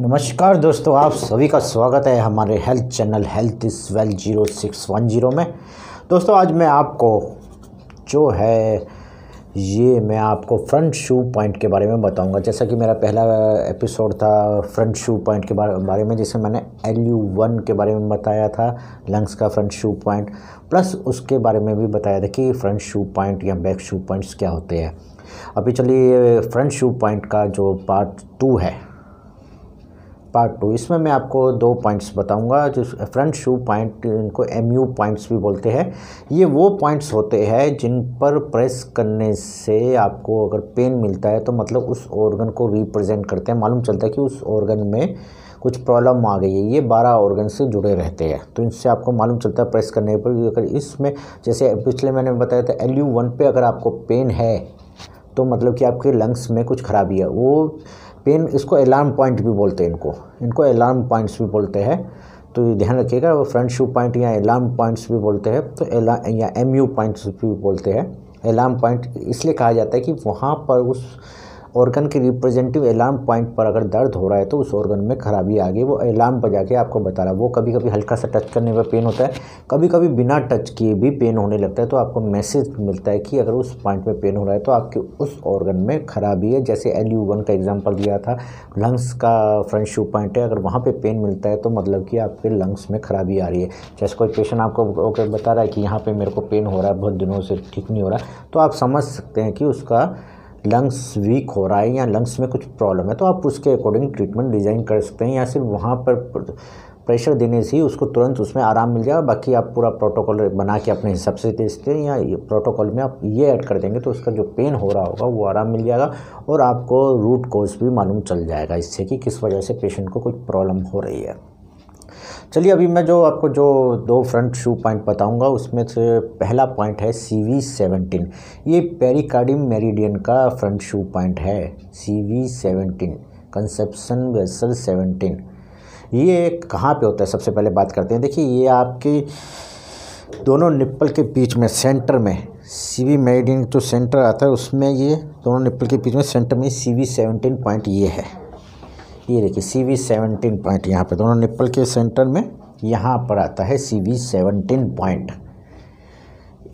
नमस्कार दोस्तों, आप सभी का स्वागत है हमारे health channel health is well zero six one zero में। दोस्तों, आज मैं आपको जो है ये मैं आपको फ्रंट शू पॉइंट के बारे में बताऊँगा। जैसा कि मेरा पहला एपिसोड था फ्रंट शू पॉइंट के बारे में जिसमें मैंने एल यू वन के बारे में बताया था लंग्स का फ्रंट शू पॉइंट प्लस उसके बारे में भी बताया था कि फ्रंट शू पॉइंट या बैक शू पॉइंट्स क्या होते हैं। अभी चलिए फ्रंट शू पॉइंट का जो पार्ट टू है। पार्ट टू इसमें मैं आपको दो पॉइंट्स बताऊँगा, जो फ्रंट शू पॉइंट इनको एम यू पॉइंट्स भी बोलते हैं। ये वो पॉइंट्स होते हैं जिन पर प्रेस करने से आपको अगर पेन मिलता है तो मतलब उस ऑर्गन को रिप्रेजेंट करते हैं। मालूम चलता है कि उस ऑर्गन में कुछ प्रॉब्लम आ गई है। ये बारह ऑर्गन से जुड़े रहते हैं। तो इनसे आपको मालूम चलता है प्रेस करने पर अगर इसमें, जैसे पिछले मैंने बताया था एल यू वन पे अगर आपको पेन है तो मतलब कि आपके लंग्स में कुछ खराबी है। वो पेन इसको अलार्म पॉइंट भी बोलते हैं इनको। इनको अलार्म पॉइंट्स भी बोलते हैं। तो ये ध्यान रखिएगा, वो फ्रंट शू पॉइंट या अलार्म पॉइंट्स भी बोलते हैं तो या एम यू पॉइंट्स भी बोलते हैं। अलार्म पॉइंट इसलिए कहा जाता है कि वहाँ पर उस ऑर्गन के रिप्रेजेंटेटिव अलार्म पॉइंट पर अगर दर्द हो रहा है तो उस ऑर्गन में खराबी आ गई। वो अलार्म बजा के आपको बता रहा है। वो कभी कभी हल्का सा टच करने पर पेन होता है। कभी कभी बिना टच किए भी पेन होने लगता है। तो आपको मैसेज मिलता है कि अगर उस पॉइंट में पेन हो रहा है तो आपके उस ऑर्गन में खराबी है। जैसे एल यू वन का एग्ज़ाम्पल दिया था। लंग्स का फ्रंट शू पॉइंट है। अगर वहाँ पर पेन मिलता है तो मतलब कि आपके लंग्स में खराबी आ रही है। जैसे कोई पेशेंट आपको बता रहा है कि यहाँ पर मेरे को पेन हो रहा है, बहुत दिनों से ठीक नहीं हो रहा। तो आप समझ सकते हैं कि उसका लंग्स वीक हो रहा है या लंग्स में कुछ प्रॉब्लम है तो आप उसके अकॉर्डिंग ट्रीटमेंट डिज़ाइन कर सकते हैं या सिर्फ़ वहाँ पर प्रेशर देने से ही उसको तुरंत उसमें आराम मिल जाएगा। बाकी आप पूरा प्रोटोकॉल बना के अपने हिसाब से दे सकते हैं या प्रोटोकॉल में आप ये ऐड कर देंगे तो उसका जो पेन हो रहा होगा वो आराम मिल जाएगा और आपको रूट कोज भी मालूम चल जाएगा इससे कि किस वजह से पेशेंट को कोई प्रॉब्लम हो रही है। चलिए, अभी मैं जो आपको जो दो फ्रंट शू पॉइंट बताऊँगा, उसमें से पहला पॉइंट है सी वी सेवनटीन ये पेरिकार्डियम मेरिडियन का फ्रंट शू पॉइंट है C V seventeen conception vessel seventeen ये कहाँ पे होता है? सबसे पहले बात करते हैं। देखिए, ये आपकी दोनों निप्पल के बीच में, सेंटर में सी वी मेरिडियन जो सेंटर आता है, उसमें ये दोनों निप्पल के बीच में, सेंटर में सी वी सेवनटीन पॉइंट ये है। ये देखिए सी वी सेवनटीन पॉइंट यहाँ पर दोनों निप्पल के सेंटर में यहाँ पर आता है सी वी सेवनटीन पॉइंट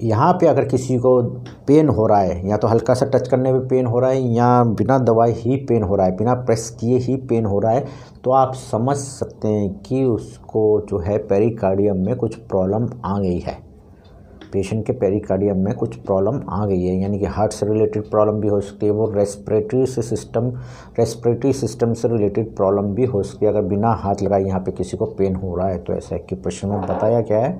यहाँ पे अगर किसी को पेन हो रहा है, या तो हल्का सा टच करने में पेन हो रहा है, या बिना दवाई ही पेन हो रहा है, बिना प्रेस किए ही पेन हो रहा है तो आप समझ सकते हैं कि उसको जो है पेरिकार्डियम में कुछ प्रॉब्लम आ गई है। पेशेंट के पेरिकार्डियम में कुछ प्रॉब्लम आ गई है, यानी कि हार्ट से रिलेटेड प्रॉब्लम भी हो सकती है, वो रेस्पिरेटरी से सिस्टम रेस्पिरेटरी सिस्टम से रिलेटेड प्रॉब्लम भी हो सकती है। अगर बिना हाथ लगाए यहाँ पे किसी को पेन हो रहा है तो ऐसा एक्यूप्रेशन में बताया क्या है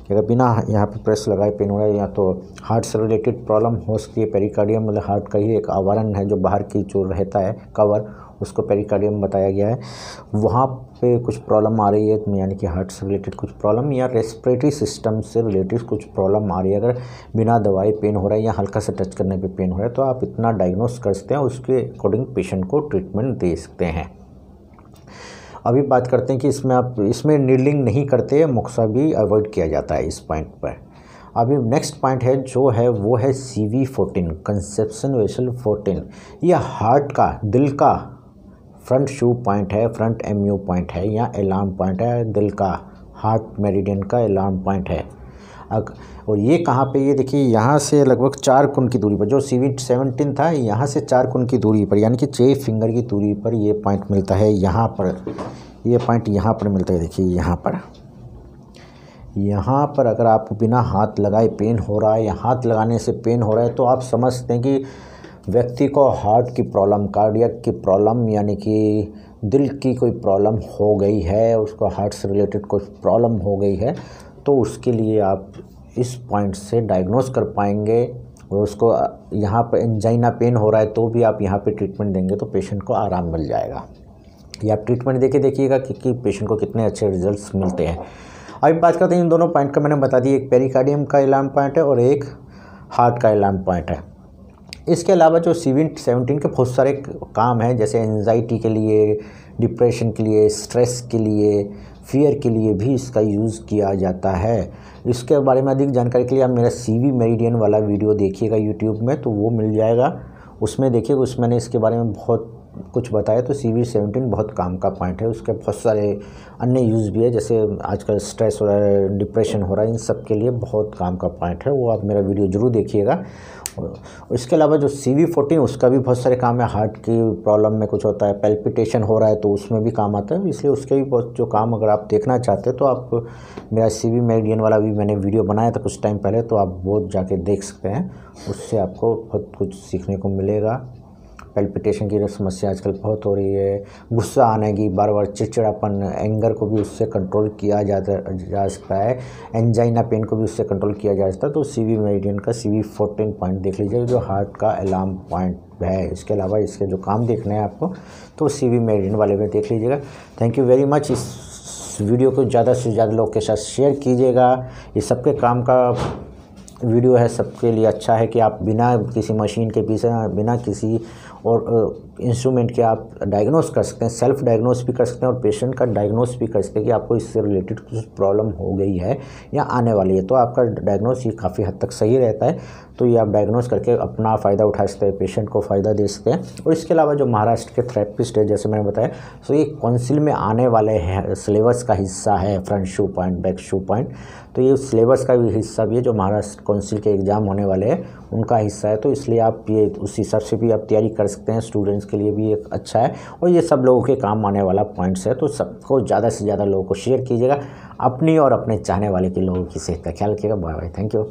कि अगर बिना यहाँ पे प्रेस लगाए पेन हो रहा है, या तो हार्ट से रिलेटेड प्रॉब्लम हो सकती है पेरिकार्डियम मतलब हार्ट का ही एक आवरण है जो बाहर की जो रहता है कवर उसको पेरिकार्डियम बताया गया है। वहाँ पे कुछ प्रॉब्लम आ रही है, यानी कि हार्ट से रिलेटेड कुछ प्रॉब्लम या रेस्पिरेटरी सिस्टम से रिलेटेड कुछ प्रॉब्लम आ रही है। अगर बिना दवाई पेन हो रहा है या हल्का से टच करने पे पेन हो रहा है तो आप इतना डायग्नोस कर सकते हैं, उसके अकॉर्डिंग पेशेंट को ट्रीटमेंट दे सकते हैं। अभी बात करते हैं कि इसमें आप, इसमें नीडलिंग नहीं करते, मुक्सा भी अवॉइड किया जाता है इस पॉइंट पर। अभी नेक्स्ट पॉइंट है, जो है, वो है C V fourteen conception vessel fourteen यह हार्ट का, दिल का फ्रंट शू पॉइंट है, फ्रंट एम यू पॉइंट है या अलार्म पॉइंट है, दिल का हार्ट मेरिडियन का अलार्म पॉइंट है। अग, और ये कहाँ पे, ये देखिए, यहाँ से लगभग चार कुन की दूरी पर, जो सी वी सेवनटीन था, यहाँ से चार कुन की दूरी पर, यानी कि छः फिंगर की दूरी पर ये पॉइंट मिलता है यहाँ पर। ये पॉइंट यहाँ पर मिलता है, देखिए, यहाँ पर। यहाँ पर अगर आप बिना हाथ लगाए पेन हो रहा है, या हाथ लगाने से पेन हो रहा है तो आप समझते हैं कि व्यक्ति को हार्ट की प्रॉब्लम कार्डियक की प्रॉब्लम यानी कि दिल की कोई प्रॉब्लम हो गई है उसको हार्ट से रिलेटेड कोई प्रॉब्लम हो गई है तो उसके लिए आप इस पॉइंट से डायग्नोस कर पाएँगे। और उसको यहाँ पर एंजाइना पेन हो रहा है तो भी आप यहाँ पे ट्रीटमेंट देंगे तो पेशेंट को आराम मिल जाएगा। ये आप ट्रीटमेंट देके देखिएगा कि, कि पेशेंट को कितने अच्छे रिजल्ट्स मिलते हैं। अभी बात करते हैं इन दोनों पॉइंट का मैंने बता दी एक पेरिकार्डियम का इलाम पॉइंट है और एक हार्ट का इलाम पॉइंट है। इसके अलावा जो सीविन सेवनटीन के बहुत सारे काम हैं, जैसे एनजाइटी के लिए डिप्रेशन के लिए स्ट्रेस के लिए फियर के लिए भी इसका यूज़ किया जाता है। इसके बारे में अधिक जानकारी के लिए आप मेरा सी वी मेरिडियन वाला वीडियो देखिएगा यूट्यूब में तो वो मिल जाएगा। उसमें देखिएगा उस मैंने इसके बारे में बहुत कुछ बताया तो सी वी सेवेंटीन बहुत काम का पॉइंट है। उसके बहुत सारे अन्य यूज़ भी है, जैसे आजकल स्ट्रेस हो रहा है डिप्रेशन हो रहा है, इन सब के लिए बहुत काम का पॉइंट है। वो आप मेरा वीडियो ज़रूर देखिएगा। इसके अलावा जो सी वी फोर्टीन उसका भी बहुत सारे काम है। हार्ट की प्रॉब्लम में कुछ होता है पेल्पिटेशन हो रहा है तो उसमें भी काम आता है। इसलिए उसके भी बहुत जो काम अगर आप देखना चाहते हैं तो आप मेरा सी वी मेडियन वाला भी मैंने वीडियो बनाया था कुछ टाइम पहले तो आप बहुत जाके देख सकते हैं। उससे आपको बहुत कुछ सीखने को मिलेगा। पेल्पिटेशन की समस्या आजकल बहुत हो रही है, गुस्सा आने की बार बार चिड़चिड़ापन एंगर को भी उससे कंट्रोल किया जाता, जा सकता है एंजाइना पेन को भी उससे कंट्रोल किया जा सकता है तो सी वी मेडियन का सी वी फोर्टीन पॉइंट देख लीजिए, जो हार्ट का अलार्म पॉइंट है। इसके अलावा इसके जो काम देखने हैं आपको तो सी वी मेडियन वाले में देख लीजिएगा। थैंक यू वेरी मच इस वीडियो को ज़्यादा से ज़्यादा लोग के साथ शेयर कीजिएगा। ये सबके काम का वीडियो है, सबके लिए अच्छा है कि आप बिना किसी मशीन के पीछे बिना किसी और इंस्ट्रूमेंट के आप डायग्नोस कर सकते हैं सेल्फ डायग्नोस भी कर सकते हैं और पेशेंट का डायग्नोस भी कर सकते हैं कि आपको इससे रिलेटेड कुछ प्रॉब्लम हो गई है या आने वाली है। तो आपका डायग्नोस ये काफ़ी हद तक सही रहता है। तो ये आप डायग्नोस करके अपना फ़ायदा उठा सकते हैं पेशेंट को फ़ायदा दे सकते हैं। और इसके अलावा जो महाराष्ट्र के थेरेपिस्ट है, जैसे मैंने बताया तो ये काउंसिल में आने वाले हैं सिलेबस का हिस्सा है front shu point back shu point तो ये सिलेबस का भी हिस्सा भी है, जो महाराष्ट्र काउंसिल के एग्ज़ाम होने वाले हैं। उनका हिस्सा है तो इसलिए आप ये उस हिसाब से भी आप तैयारी कर सकते हैं। स्टूडेंट्स के लिए भी एक अच्छा है और ये सब लोगों के काम आने वाला पॉइंट्स है तो सबको ज़्यादा से ज़्यादा लोगों को शेयर कीजिएगा, अपनी और अपने चाहने वाले के लोगों की सेहत का ख्याल रखिएगा। Bye bye thank you